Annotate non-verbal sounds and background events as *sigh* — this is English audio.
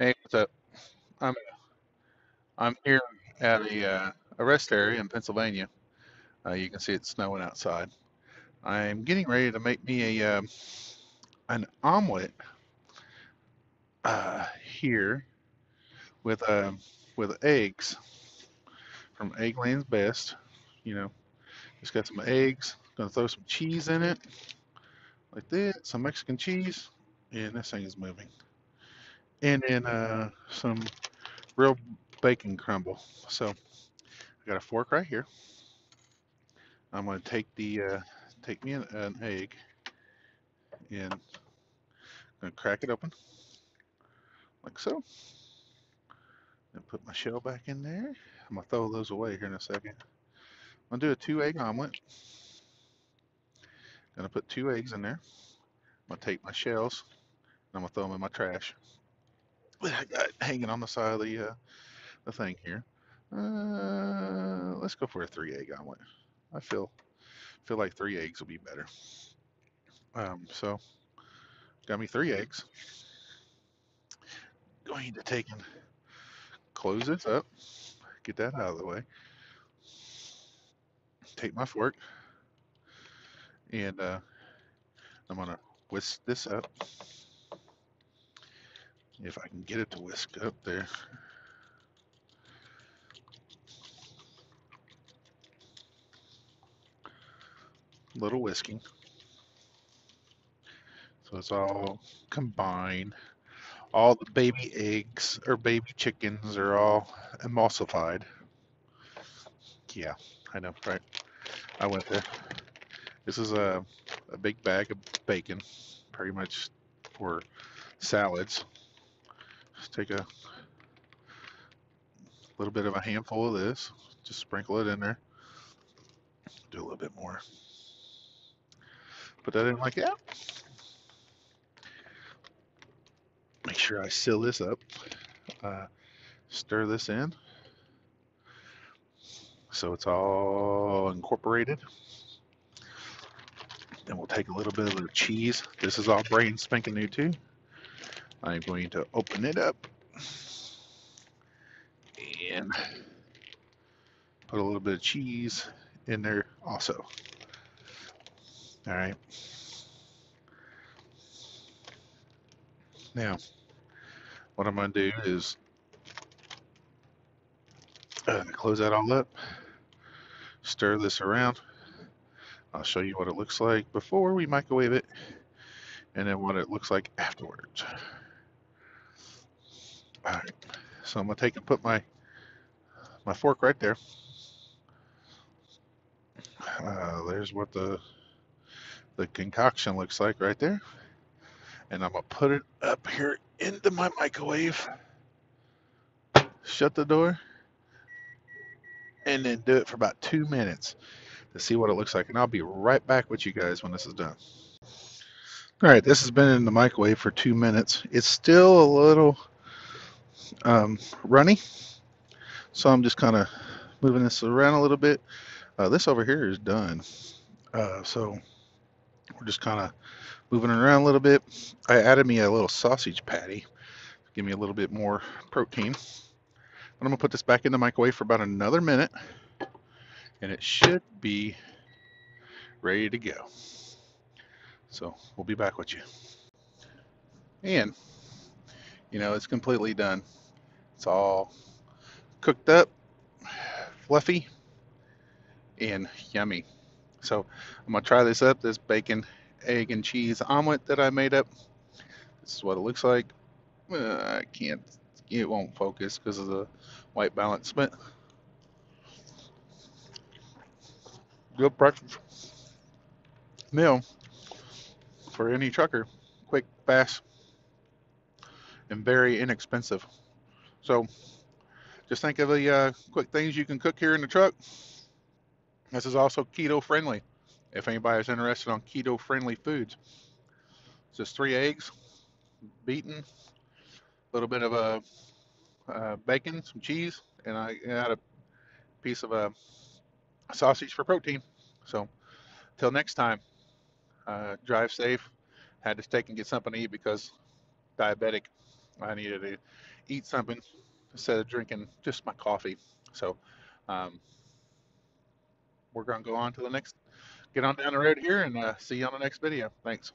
Hey, what's up? I'm I'm here at a, uh, a rest area in Pennsylvania. Uh, you can see it's snowing outside. I'm getting ready to make me a um an omelet uh, here with uh, with eggs from Eggland's Best. You know, just got some eggs. Gonna throw some cheese in it like this, some Mexican cheese, and this thing is moving. And then uh, some real bacon crumble. So I got a fork right here. I'm gonna take the uh, take me an, an egg and I'm gonna crack it open like so. And put my shell back in there. I'm gonna throw those away here in a second. I'm gonna do a two egg omelet. Gonna put two eggs in there. I'm gonna take my shells and I'm gonna throw them in my trash. I *laughs* got hanging on the side of the uh, the thing here. Uh, let's go for a three egg omelet. I feel feel like three eggs will be better. Um, so got me three eggs. Going to take and close this up. Get that out of the way. Take my fork and uh, I'm gonna whisk this up. If I can get it to whisk up there. Little whisking. So it's all combined. All the baby eggs or baby chickens are all emulsified. Yeah, I know, right? I went there. This is a, a big bag of bacon, pretty much for salads. Just take a little bit of a handful of this, just sprinkle it in there. Do a little bit more. Put that in like that. Make sure I seal this up. Uh, stir this in so it's all incorporated. Then we'll take a little bit of the cheese. This is all brain spanking new too. I'm going to open it up and put a little bit of cheese in there also. All right. Now, what I'm going to do is uh, close that all up, stir this around. I'll show you what it looks like before we microwave it, and then what it looks like afterwards. All right, so I'm gonna take and put my my fork right there. Uh, there's what the the concoction looks like right there, and I'm gonna put it up here into my microwave. Shut the door, and then do it for about two minutes to see what it looks like. And I'll be right back with you guys when this is done. All right, this has been in the microwave for two minutes. It's still a little um, runny, so I'm just kind of moving this around a little bit. Uh, this over here is done, uh, so we're just kind of moving around a little bit. I added me a little sausage patty, give me a little bit more protein. I'm gonna put this back in the microwave for about another minute and it should be ready to go. So we'll be back with you. And, you know, it's completely done. It's all cooked up, fluffy, and yummy. So I'm gonna try this up, this bacon, egg, and cheese omelet that I made up. This is what it looks like. Uh, I can't, it won't focus because of the white balance, but good breakfast meal for any trucker. Quick, fast, and very inexpensive. So just think of the uh, quick things you can cook here in the truck. This is also keto friendly. If anybody is interested on keto friendly foods, it's just three eggs, beaten, a little bit of a uh, uh, bacon, some cheese, and I add a piece of a uh, sausage for protein. So, till next time, uh, drive safe. Had to take and get something to eat because diabetic. I needed to eat something instead of drinking just my coffee. So um, we're going to go on to the next, get on down the road here and uh, see you on the next video. Thanks.